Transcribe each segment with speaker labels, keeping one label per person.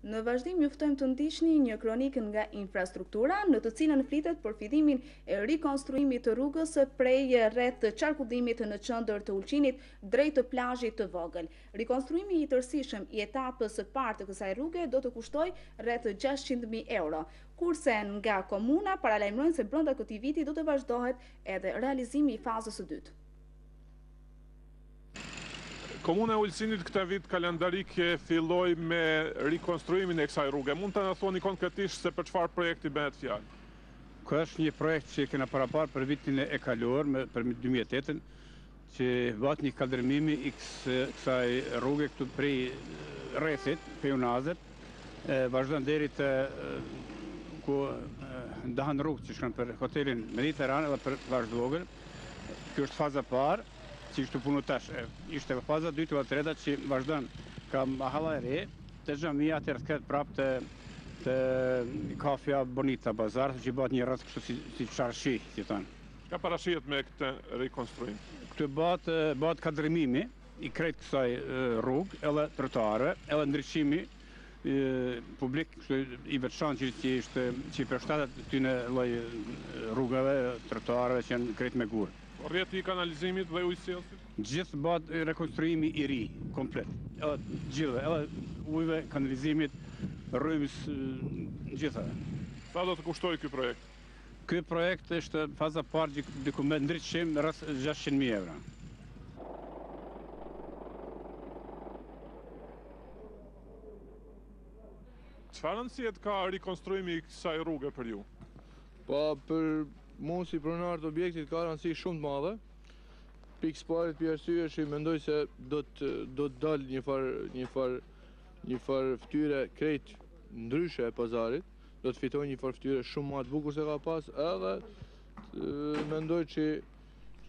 Speaker 1: Në vazhdim ju ftojmë të ndiqni një kronikë nga infrastruktura në të cilën flitet për fillimin e rikonstruimit të rrugës prej rrethqarkullimit në qendër të Ulqinit drejt të plazhit të vogël. Rikonstruimi i tërësishëm i etapës së parë të kësaj rruge do të kushtojë rreth 600 mijë euro, kurse nga komuna paralajmërojnë se brenda këtij viti do të vazhdohet edhe realizimi i fazës së dytë.
Speaker 2: Komuna e Ulqinit këtë vit kalendarik e filloi me rikonstruimin e kësaj rruge. Mund të na thuani konkretisht se për çfarë projekti bëhet fjalë?
Speaker 3: Ky është një projekt që e kena paraparë për vitin e kaluar, për dy mijë e tetë-ën, që bahet një kaldërmimi i kësaj rruge këtu prej rrethit, prej unazit, e vazhdon deri te ku ndahen rrugët që shkojnë për hotelin Mediteran edhe për plazh të vogël. Kjo është faza e parë. Që âsht tu u punu tash, âsht faza e dytë dhe e treta që vazhdon ka Mahalla e Re, te xhamia të kthehet prap te te kafja Bonita Bazar, që bëhet një rreth kështu si, si çarshi, si thonë.
Speaker 2: Çka parashihet me këtë rikonstruim?
Speaker 3: Këtu bëhet, bëhet kaldërmimi i krejt kësaj rruge, edhe trotuareve, edhe ndriçimi publik i veçan që që ishte që i përshtatet këtyne lloj rrugave, trotuareve që janë krejt me gurë.
Speaker 2: Rrjeti i kanalizimit dhe ujësjellësit?
Speaker 3: Gjithë bëhet rekonstruimi i ri, komplet. Edhe gjithëve, edhe ujve, kanalizimit, rrymës, të gjitha.
Speaker 2: Sa do të kushtojë ky projekt?
Speaker 3: Ky projekt është faza e parë diku me ndriçim rreth 600.000 euro.
Speaker 2: Çfarë rëndësie ka rikonstruimi i kësaj rruge për ju?
Speaker 4: Po për mua si pronar të objektit ka rëndësi shumë të madhe. Pikësëpari për arsye që mendoj se do të do të dalë njëfarë njëfarë njëfarë fytyre krejt ndryshe e pazarit. do të fitojë njëfarë ftyre shumë ma të bukur se ka pas edhe mendoj që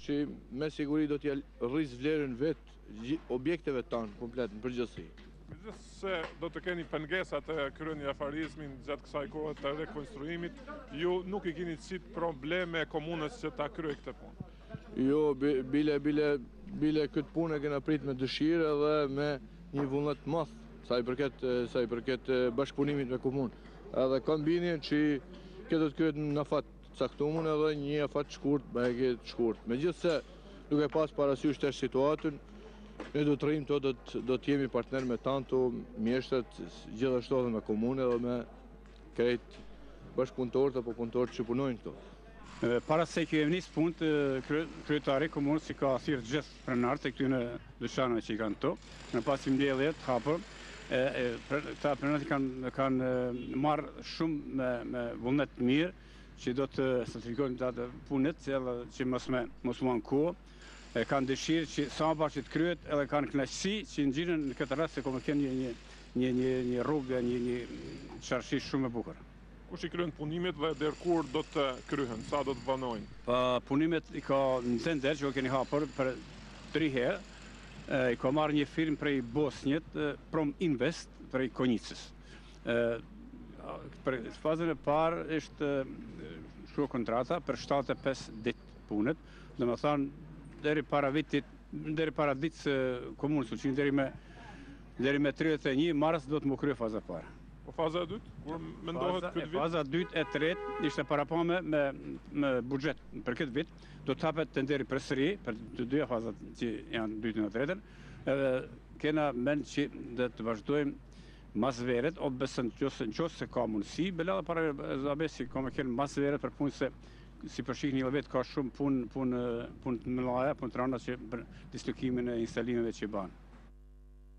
Speaker 4: që me siguri do t'ia rrisë vlerën vetë objekteve tanë komplet në
Speaker 2: përgjithësi. Megjithëse do të keni pengesa të kryeni afarizmin gjatë kësaj kohe të rekonstruimit, ju nuk i kini qitë probleme komunës që ta kryejë këtë punë.
Speaker 4: Jo, bile, bile, bile këtë punë e kena prit me dëshirë dhe me një vullnet të madh, sa i përket, sa i përket bashkëpunimit me komunë. Edhe kam bindje që kjo do të kryet në afat të caktumun edhe një afat të shkurt, mjaft të shkurt. Megjithëse, duke pas parasysh situatën, ne do të rrimë të do të jemi partner me tanto, mjeshtët, gjithashtu edhe me komunë edhe me Krejt bashkëpunëtorët apo punëtorët që punojnë këtu.
Speaker 3: Para se me nis punët, kryetari i komunës i ka thirë gjithë pronarët e këtyne dyqaneve që i kanë këtu, në pasë mbledhje t'hapur, këta pronarët e kanë marrë shumë me vullnet të mirë, që do të intensifikohen punët, që mësë me mësë më në kohë. E kanë dëshirë që sa ma parë që të kryhet edhe kanë kënaqësi që gjinden në këtë rreth se ka me qenë një një një një një rrugë, një një çarshi shumë e bukur.
Speaker 2: Kush i kryen punimet dhe deri kur do të kryhen, sa do të
Speaker 3: vonojnë? Punimet i ka në tender që e keni hapur për tri herë, i ka marrë një firmë prej Bosnjës, Prom Invest prej Konjicës. Për fazën e parë është shkruar kontrata për shtatëdhjetë e pesë ditë punët, Domethënë, deri para vitit, deri para ditës së komunës së Ulqinit, deri me deri me 31 mars do të jetë e kryer faza e parë.
Speaker 2: Po faza e dytë, kur mendohet faza, këtë vit?
Speaker 3: Faza e dytë e e tretë është e parapame me me buxhet për këtë vit, do të hapet tenderi përsëri për të dyja fazat që janë, të dytën e tretën. Edhe kena mend që do të vazhdojmë mas veret, ose besoj që se, që se ka mundësi, belada para zabesi ka me kërë mas veret për punë se Si po shihni edhe vetë ka shumë punë punë punë të mëdha, punë të rana që për dislokimin e instalimeve që i ban.